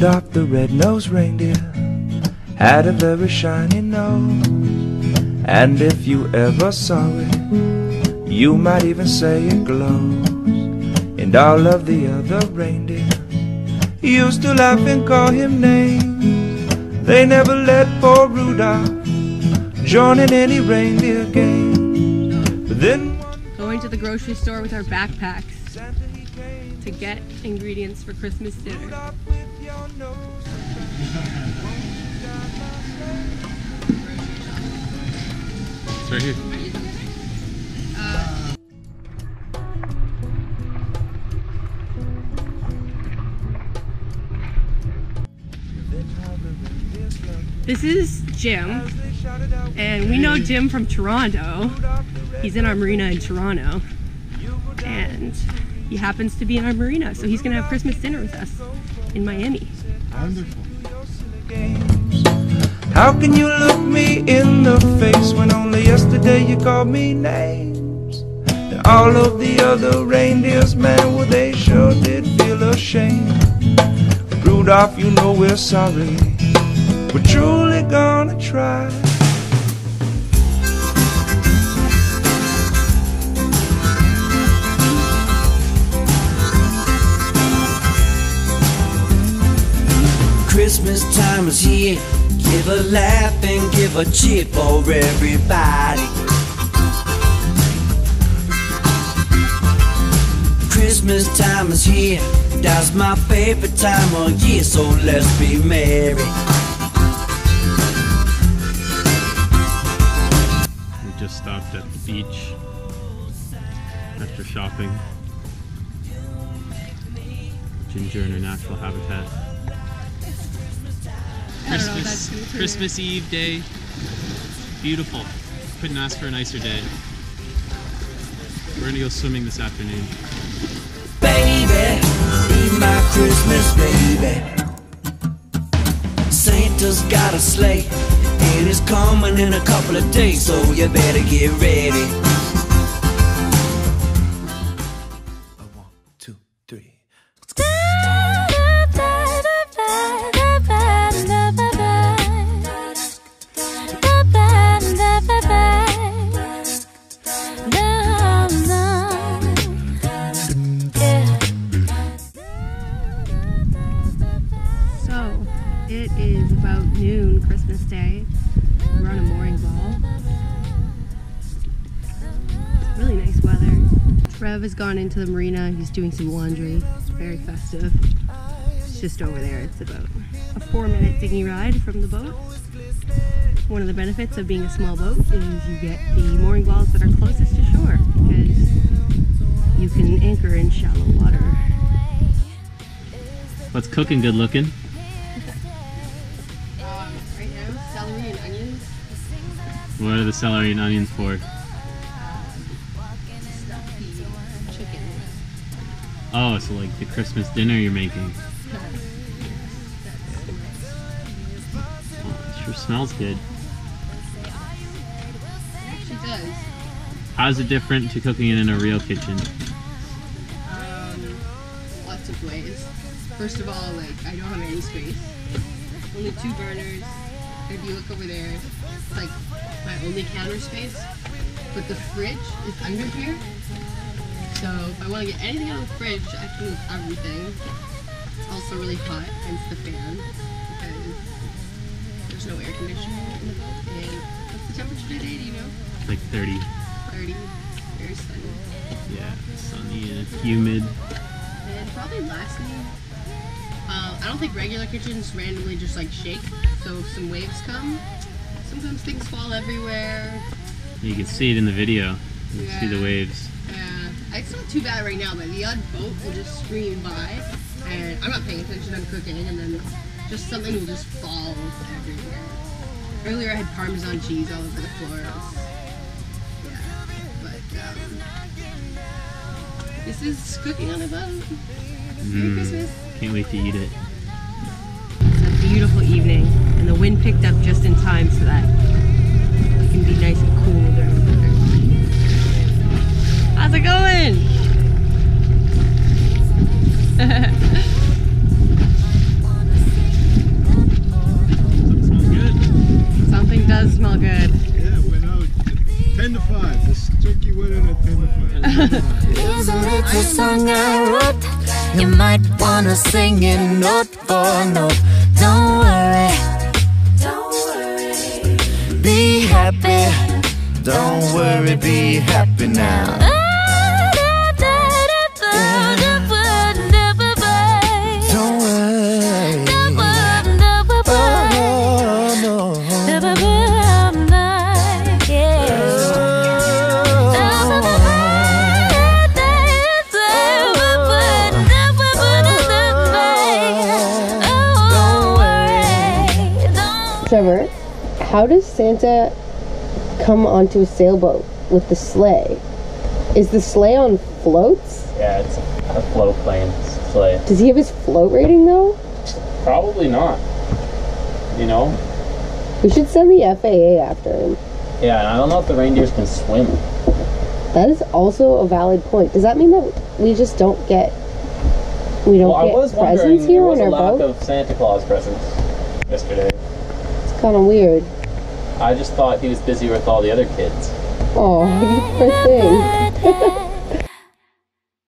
Rudolph the red-nosed reindeer had a very shiny nose. And if you ever saw it, you might even say it glows. And all of the other reindeer used to laugh and call him names. They never let poor Rudolph join in any reindeer game. But then Going to the grocery store with our backpacks to get ingredients for Christmas dinner. It's right here. This is Jim, and we know Jim from Toronto. He's in our marina in Toronto, and he happens to be in our marina, so he's gonna have Christmas dinner with us in Miami. Wonderful. How can you look me in the face when only yesterday you called me names? And all of the other reindeers, man, well, they sure did feel ashamed. Rudolph, you know we're sorry. We're truly gonna try. Christmas time is here. Give a laugh and give a cheer for everybody. Christmas time is here. That's my favorite time of year, so let's be merry. We just stopped at the beach after shopping. Ginger in her natural habitat. I know Christmas. Christmas Eve day. Beautiful. Couldn't ask for a nicer day. We're gonna go swimming this afternoon. Baby, be my Christmas baby. Santa's got a sleigh, and it's coming in a couple of days, so you better get ready. Noon Christmas Day. We're on a mooring ball. It's really nice weather. Trev has gone into the marina. He's doing some laundry. Very festive. It's just over there. It's about a four minute dinghy ride from the boat. One of the benefits of being a small boat is you get the mooring balls that are closest to shore because you can anchor in shallow water. What's cooking good looking? What are the celery and onions for? Oh, so like the Christmas dinner you're making. Oh, it sure smells good. How's it different to cooking it in a real kitchen? Um, lots of ways. First of all, like I don't have any space. Only two burners. If you look over there, it's like my only counter space. But the fridge is under here. So if I want to get anything out of the fridge, I can move everything. It's also really hot, hence the fan. Because there's no air conditioning in the boat. And what's the temperature today, do you know? Like 30. 30. Very sunny. Yeah, sunny and humid. And probably lastly, uh, I don't think regular kitchens randomly just like shake. So if some waves come, things fall everywhere. You can see it in the video. You can see the waves. Yeah, it's not too bad right now, but the odd boat will just stream by, and I'm not paying attention. I'm cooking, and then just something will just fall everywhere. Earlier, I had Parmesan cheese all over the floor. Yeah, but um, this is cooking on a boat. Merry Mm, Christmas. can't wait to eat it. It's a beautiful evening, and the wind picked up just in time so that it can be nice and cool during the. How's it going? Something does smell good. Yeah, out 10 to 5. This turkey went in at 10 to 5. Is it the song I wrote? You might wanna sing it note for note. Don't Be happy. Don't worry, be happy now. Don't worry. Oh, no. Trevor, how does Santa come onto a sailboat with the sleigh? Is the sleigh on floats? Yeah, it's a float plane sleigh. Does he have his float rating though? Probably not. You know? We should send the FAA after him. Yeah, and I don't know if the reindeers can swim. That is also a valid point. Does that mean that we just don't get we don't Well, I get was wondering, presents there here was on a our lack boat? of Santa Claus presents yesterday. It's kind of weird. I just thought he was busy with all the other kids. Oh, you poor thing.